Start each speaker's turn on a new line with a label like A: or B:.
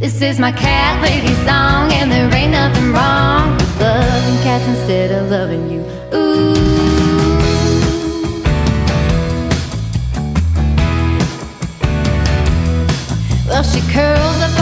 A: This is my cat lady song, and there ain't nothing wrong with loving cats instead of loving you. Ooh. Well, she curls up